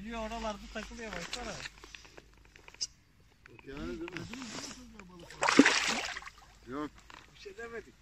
Gidiyor oralarda takılıyor baksana. Yani değil mi? Yok. Bir şey demedik.